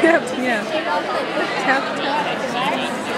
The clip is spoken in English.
Tap, yeah. Tap, tap.